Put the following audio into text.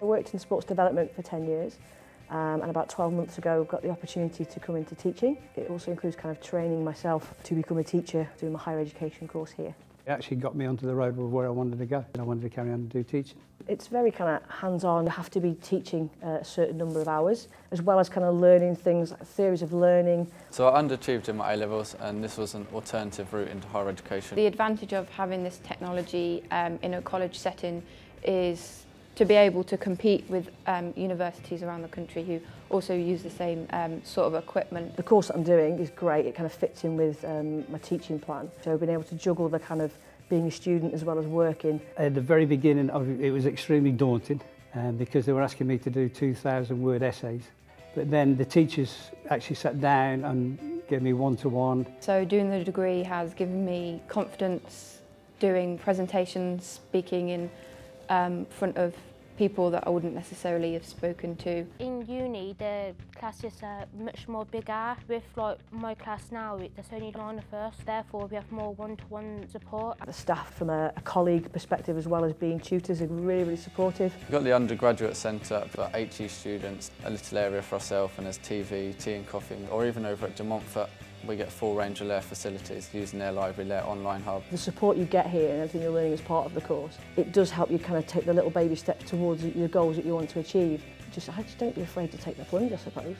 I worked in sports development for 10 years um, and about 12 months ago got the opportunity to come into teaching. It also includes kind of training myself to become a teacher, doing my higher education course here. It actually got me onto the road of where I wanted to go. I wanted to carry on and do teaching. It's very kind of hands-on. You have to be teaching a certain number of hours, as well as kind of learning things like theories of learning. So I underachieved in my A-levels and this was an alternative route into higher education. The advantage of having this technology um, in a college setting is to be able to compete with um, universities around the country who also use the same um, sort of equipment. The course that I'm doing is great. It kind of fits in with um, my teaching plan. So I've been able to juggle the kind of being a student as well as working. At the very beginning, it was extremely daunting um, because they were asking me to do 2,000 word essays. But then the teachers actually sat down and gave me one-to-one. -one. So doing the degree has given me confidence doing presentations, speaking in um, front of people that I wouldn't necessarily have spoken to. In uni, the classes are uh, much more bigger. With like my class now, there's only nine of us, therefore we have more one-to-one -one support. The staff from a, a colleague perspective as well as being tutors are really, really supportive. We've got the undergraduate centre for HE students, a little area for ourselves and there's TV, tea and coffee, or even over at De Montfort we get full range of their facilities using their library, their online hub. The support you get here and everything you're learning as part of the course, it does help you kind of take the little baby steps towards your goals that you want to achieve. Just, just don't be afraid to take the plunge, I suppose.